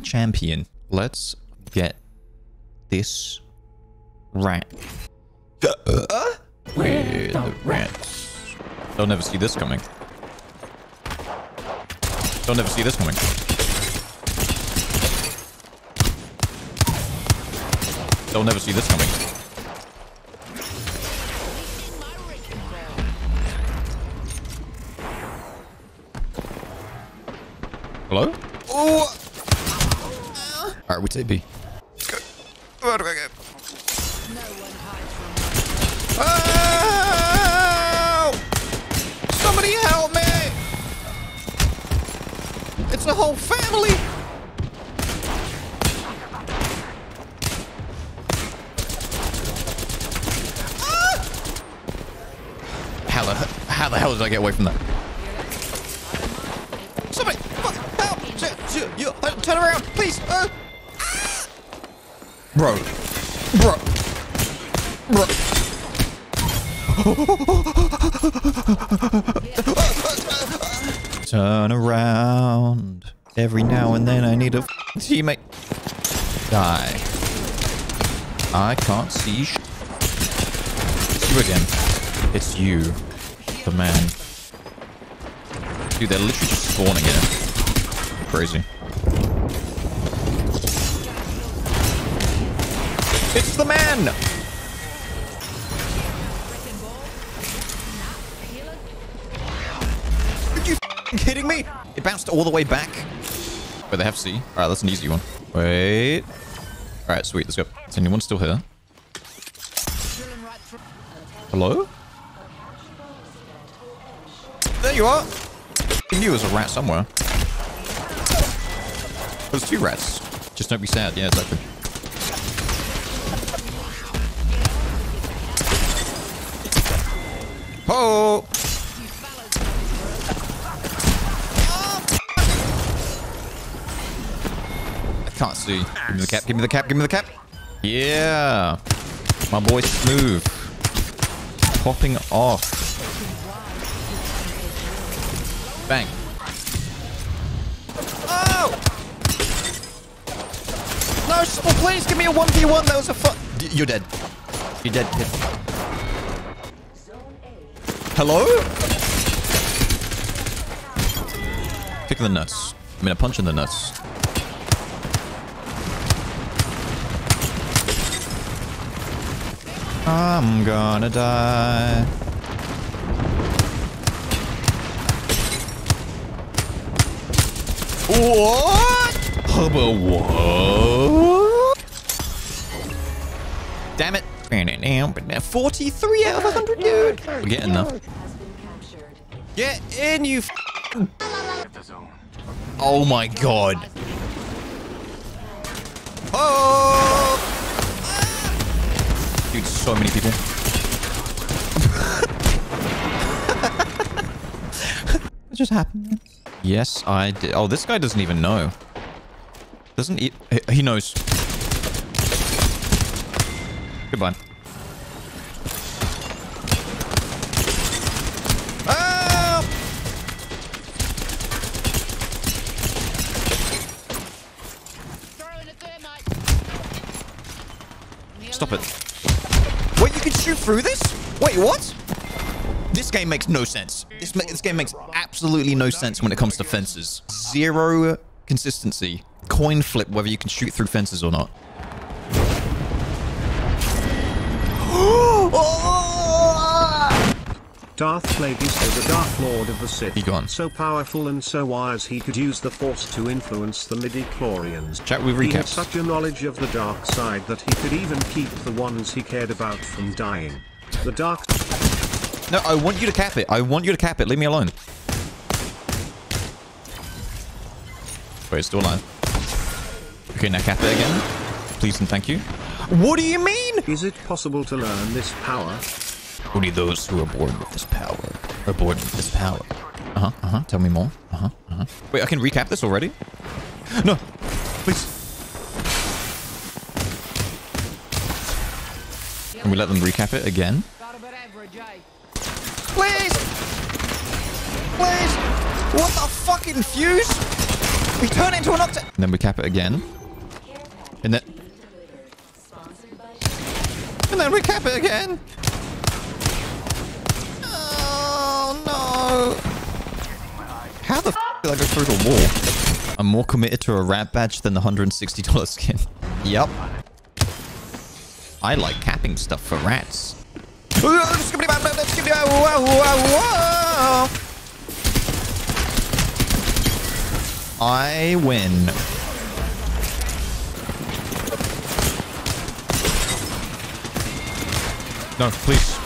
champion. Let's get this rat. Where the rats? They'll never see this coming. They'll never see this coming. They'll never see this coming. Hello? Oh! Alright, we take B. Where do I go? Help! Somebody help me! It's a whole family! Ah! How the, how the hell did I get away from that? Somebody! Fuck! Help! Sh- sh- you- turn around, please! Uh! Bro. Bro. Bro. Turn around. Every now and then I need a teammate. Die. I can't see sh It's you again. It's you. The man. Dude, they're literally just spawning here. Crazy. It's the man! Are you kidding me? It bounced all the way back. Wait, they have C. All right, that's an easy one. Wait. All right, sweet. Let's go. Is anyone still here? Hello? There you are. I knew there was a rat somewhere. There's two rats. Just don't be sad. Yeah, exactly. Oh! I can't see. Give me the cap, give me the cap, give me the cap. Yeah. My boy Smooth. Popping off. Bang. Oh! No, please give me a 1v1. That was a fun. You're dead. You're dead. Hello? Kick in the nuts. I mean, a punch in the nuts. I'm gonna die. What? Hubba what? 43 out of 100, dude. We're getting there. Get in, you Oh my god. Oh! Dude, so many people. what just happened? Yes, I did. Oh, this guy doesn't even know. Doesn't he? He knows. Goodbye. Ah! Stop it. Wait, you can shoot through this? Wait, what? This game makes no sense. This, this game makes absolutely no sense when it comes to fences. Zero consistency. Coin flip whether you can shoot through fences or not. Darth Plagueis was a Dark Lord of the Sith. He gone. So powerful and so wise he could use the Force to influence the midi-chlorians. Chat with He had such a knowledge of the dark side that he could even keep the ones he cared about from dying. The dark No, I want you to cap it. I want you to cap it. Leave me alone. Wait, it's still alive. Okay, now cap it again. Please and thank you. What do you mean? Is it possible to learn this power? Only those who are born with this power are born with this power. Uh-huh, uh-huh. Tell me more. Uh-huh, uh-huh. Wait, I can recap this already? No. Please. Can we let them recap it again? Please! Please! What the fucking fuse? We turn it into an octa. And then we cap it again. And then. And then we cap it again. How the f did I go through the wall? I'm more committed to a rat badge than the $160 skin. Yep. I like capping stuff for rats. I win. No, please.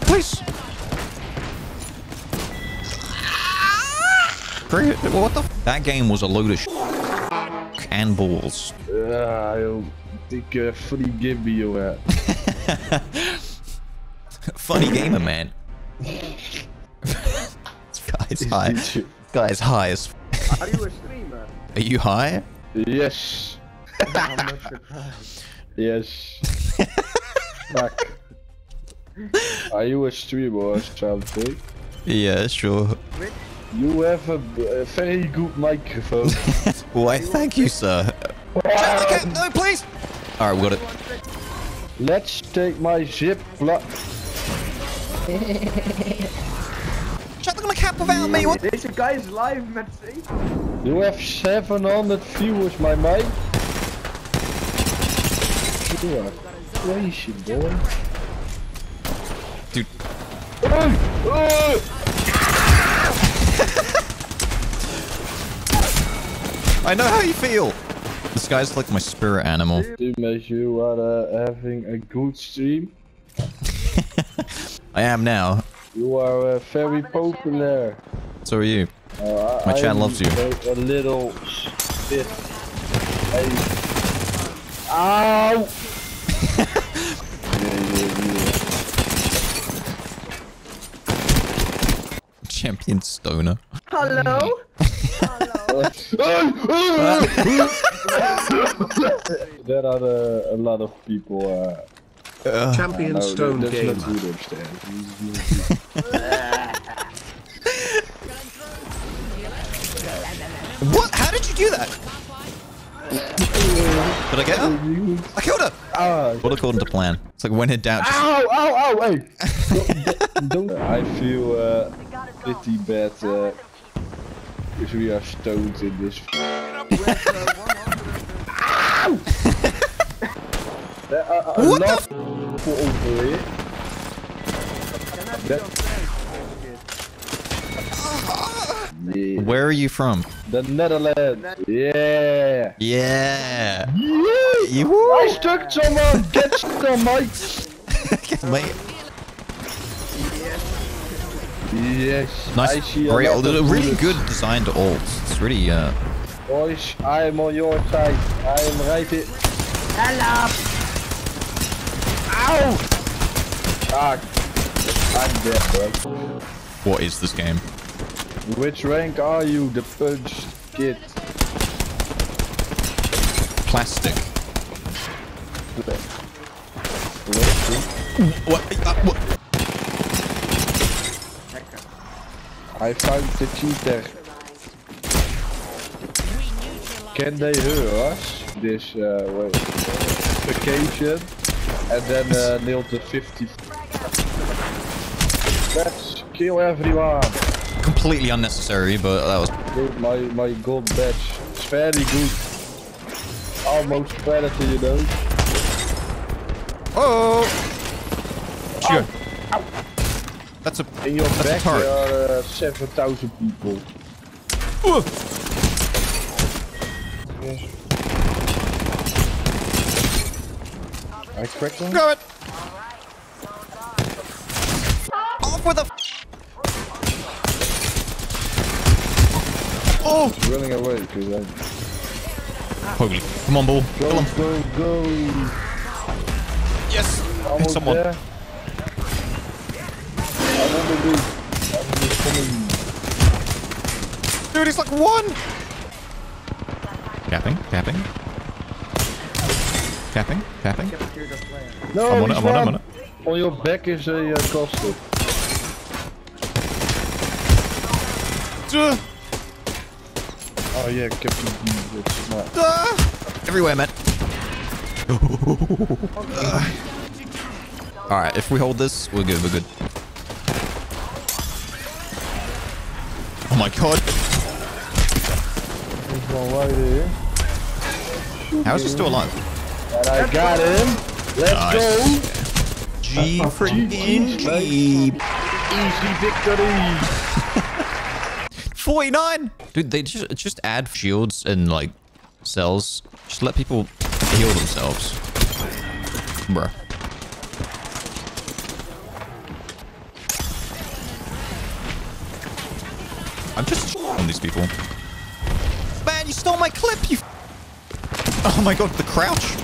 Please. Great. What the? That game was a load of sh and balls. Ja, joh. Dikke free Gibby, jongen. Funny gamer, man. this guy's high. This guy's high as. F Are you a streamer? Are you high? Yes. I'm not surprised. Yes. Fuck. Are you a streamer or something? Yeah, sure. You have a, a very good microphone. Why, thank you, sir. Okay, no, please. All right, we got it. Let's take my zip block. Shut the cap without me. What? Deze guy is live met You have 700 viewers, my mate. You are crazy, boy. Dude, I know how you feel. This guy's like my spirit animal. Teammates, you are uh, having a good stream. I am now. You are uh, very popular. So are you. Uh, My I- chat loves you. A, a little bit. Hey. Ow! Champion stoner. Hallo? there are uh, a lot of people. Uh, Champion no, Stone that's Gamer. not good upstairs. What? How did you do that? Did I get her? I killed her. What according to plan? It's like when in doubt, just Ow, ow, ow, hey! don't, don't, I feel uh, pretty bad uh, if we are stoned in this. There are a What lot of over here. That, yeah. Where are you from? The Netherlands. Yeah. Yeah. You I stuck someone. Get some mates. Mate. Yes. Nice. Great. Really bullets. good designed to ult. It's really uh. Boys, I am on your side. I am right here. Hello! Ow! Ah, I'm dead, bro. What is this game? Which rank are you, the punch kid? Plastic. Let's What? What? I found the cheater. Can they hear us? This uh, wait, vacation, and then uh, nail the 50. Let's kill everyone. Completely unnecessary, but that was. Good, my my gold badge. It's very good. Almost predator, you know. Oh. Sure. That's a. In your That's a back turret. there are uh, 7,000 people. I cracked one. Grab it. Off with the. Oh. Running away because I Holy. Come on, ball. go Kill him. go go. Yes. Almost Someone. there. Dude, he's like one. Capping. Capping. Capping. Capping. No, I'm on it. I'm on it. I'm on it. On your back is a uh, costume. Duh. Oh yeah, Captain B. That's smart. Ah! Everywhere, man. Alright, if we hold this, we're good, we're good. God. There's one right here. How is he still alive? And I got him. Let's Nice. G freaking G. Easy victory. 49! Dude, they just, just add shields and, like, cells. Just let people heal themselves. Bruh. I'm just on these people. Man, you stole my clip, you... Oh my god, the crouch.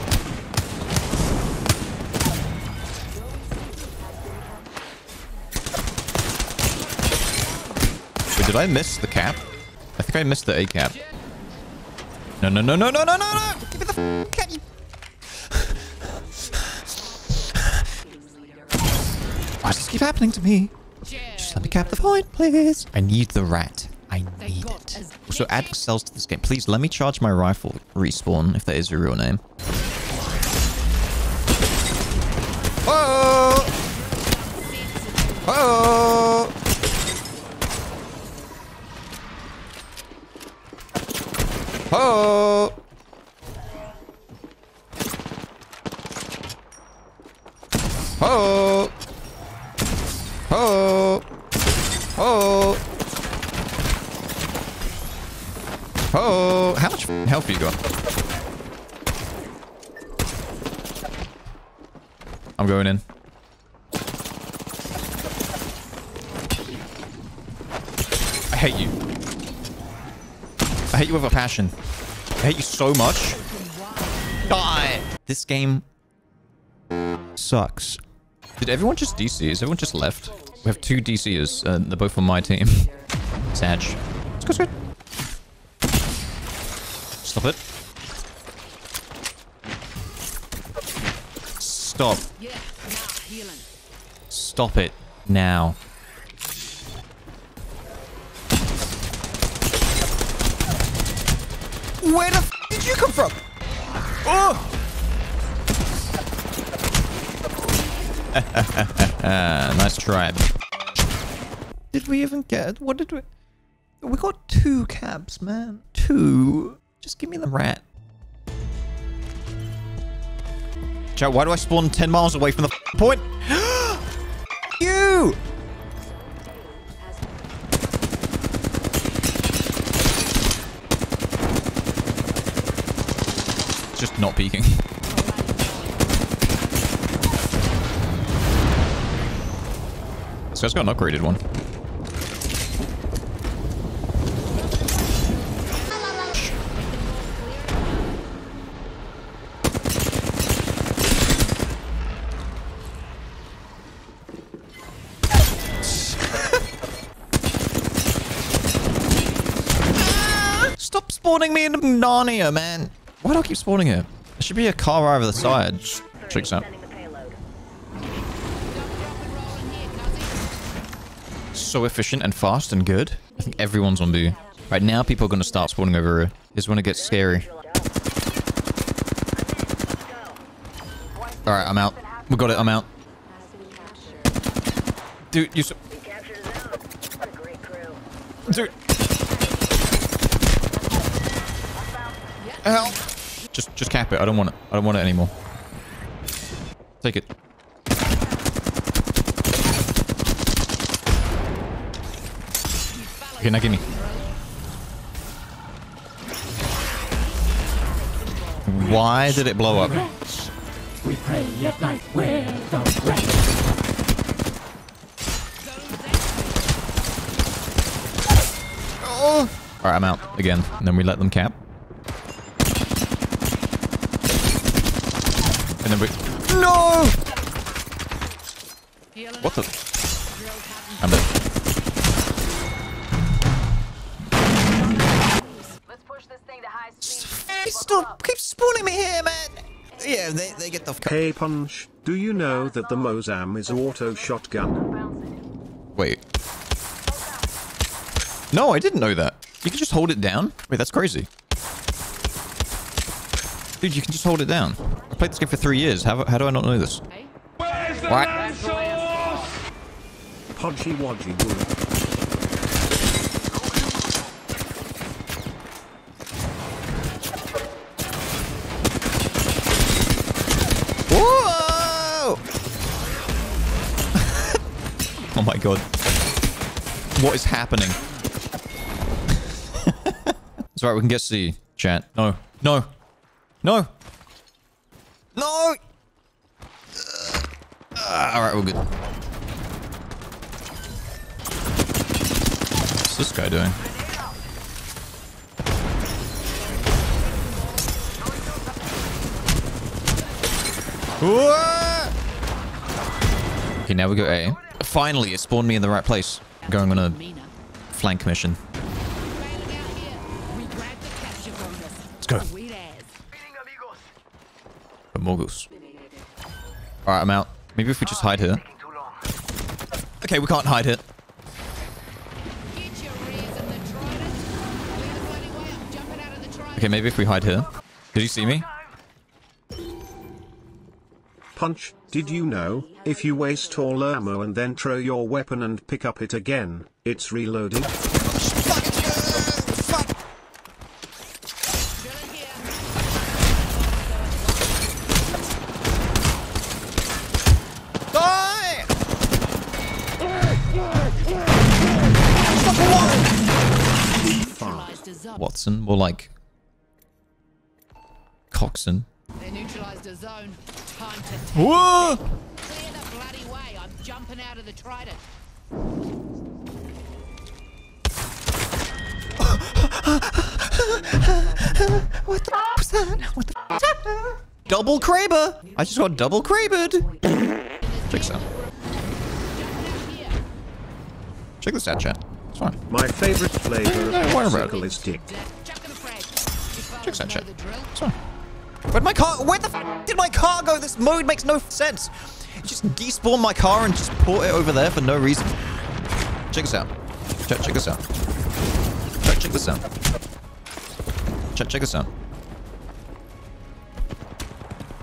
Wait, did I miss the cap? I think I missed the A cap. No, no, no, no, no, no, no, no! Give me the cap, you... Why does this keep happening to me? Just let me cap the point, please. I need the rat. Also, add cells to this game. Please, let me charge my rifle respawn, if that is your real name. Whoa! Whoa! Whoa! Whoa! Whoa! Whoa! Whoa! Health you got? I'm going in. I hate you. I hate you with a passion. I hate you so much. Die! This game sucks. Did everyone just DC? Is everyone just left? We have two DCers, and uh, they're both on my team. Sag. Go, let's go. Stop it. Stop. Stop it now. Where the f did you come from? Oh! nice try. Did we even get... What did we... We got two cabs, man. Two. Just give me the rat. Chat, why do I spawn 10 miles away from the point? you! Just not peeking. This guy's got an upgraded one. In Narnia, man. Why do I keep spawning here? There should be a car over the side. Checks out. So efficient and fast and good. I think everyone's on B. Right now, people are going to start spawning over here. This is when it gets scary. Alright, I'm out. We got it, I'm out. Dude, you so... Dude. Help. Just, just cap it. I don't want it. I don't want it anymore. Take it. Okay, now give me. Why did it blow up? We pray at night where the wretch Oh! Alright, I'm out again. And then we let them cap. And. No! What the... I'm dead. Let's push this thing to high speed. He still keeps spawning me here, man! Yeah, they, they get the... f- Hey Punch, do you know that the Mozam is auto shotgun? Wait. No, I didn't know that. You can just hold it down? Wait, that's crazy. Dude, you can just hold it down. I've played this game for three years. How, how do I not know this? What? Podgy wodgy. Whoa! oh my god. What is happening? it's alright, we can get C, chat. No. No. No! No! Uh, alright, we're good. What's this guy doing? Whoa! Okay, now we go A. Finally, it spawned me in the right place. Going on a flank mission. But more. Alright, I'm out. Maybe if we just hide here. Okay, we can't hide here. Okay, maybe if we hide here. Did you see me? Punch, did you know, if you waste all ammo and then throw your weapon and pick up it again, it's reloading? Wattson, more like Coxon. They neutralized a zone. Time to take Whoa! clear the bloody way. I'm jumping out of the Trident. Double Kraber! I just got double Krabered! Check this out. Check this out, chat. It's fine. My favorite flavor of Don't worry about popsicle is dick. Chucking a frag. Check this out, fellas chat. know the drill. It's fine. Where'd my car- where the f did my car go? This mode makes no sense. You just despawn my car and just put it over there for no reason. Check this out. Check, check this out. Check, check this out. Check, check this out.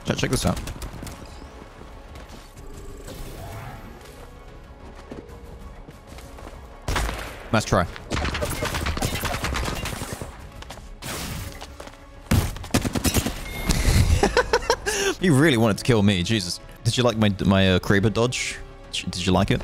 Check, check this out. Nice try. You really wanted to kill me, Jesus. Did you like my my uh, dodge? Did you like it?